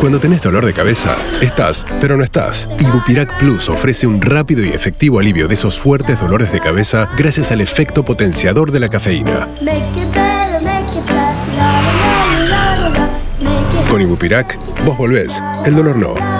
Cuando tenés dolor de cabeza, estás, pero no estás. Ibupirac Plus ofrece un rápido y efectivo alivio de esos fuertes dolores de cabeza gracias al efecto potenciador de la cafeína. Con Ibupirac, vos volvés, el dolor no.